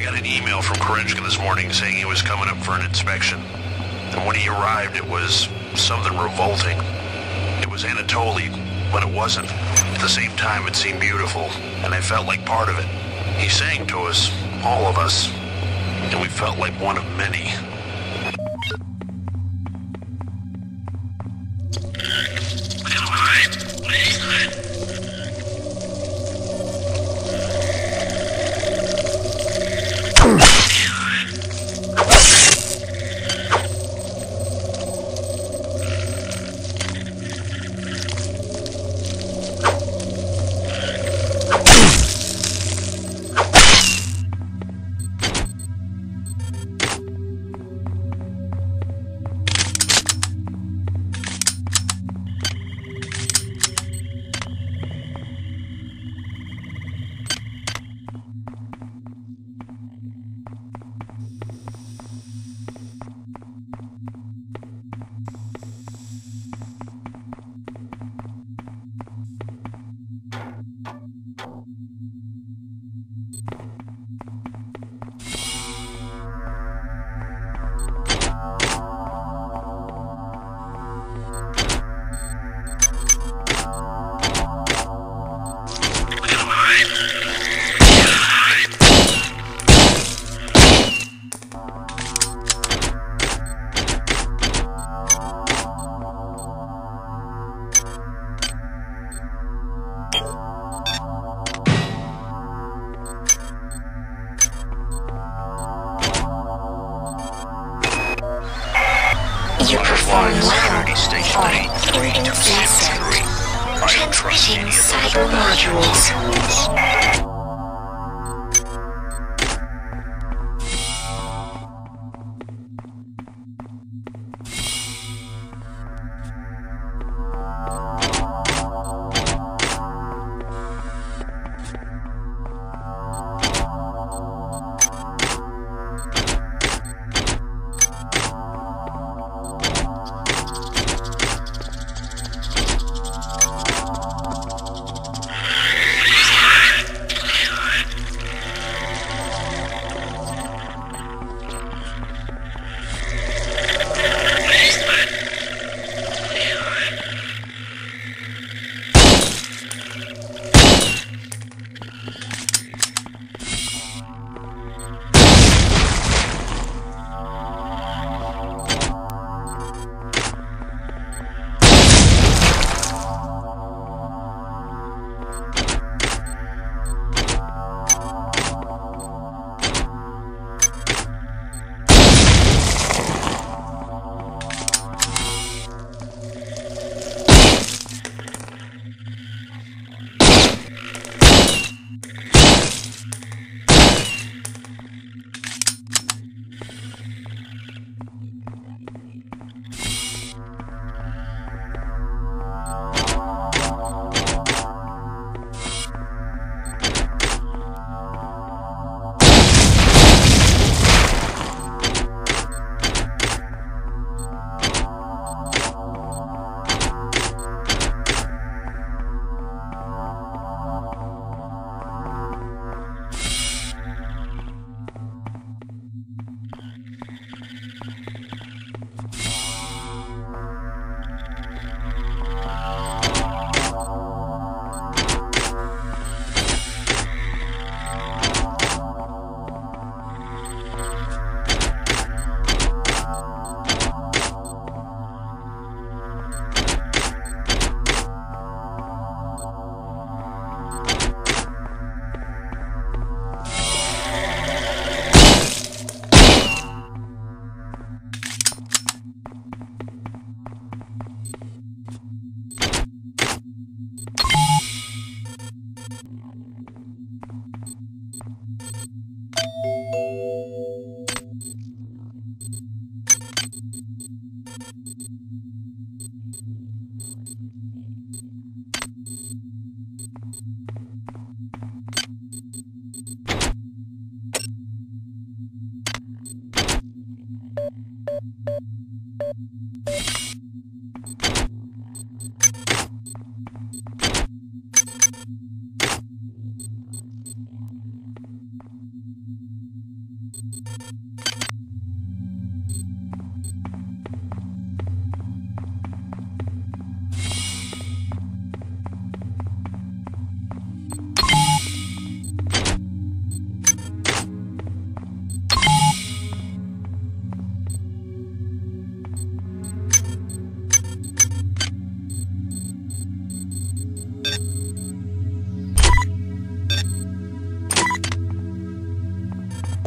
I got an email from Korenchkin this morning saying he was coming up for an inspection. And when he arrived, it was something revolting. It was Anatoly, but it wasn't. At the same time, it seemed beautiful, and I felt like part of it. He sang to us, all of us, and we felt like one of many. Well Security Station on 83 to inconsistent. 73. I don't trust any of those modules.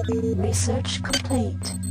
Research complete.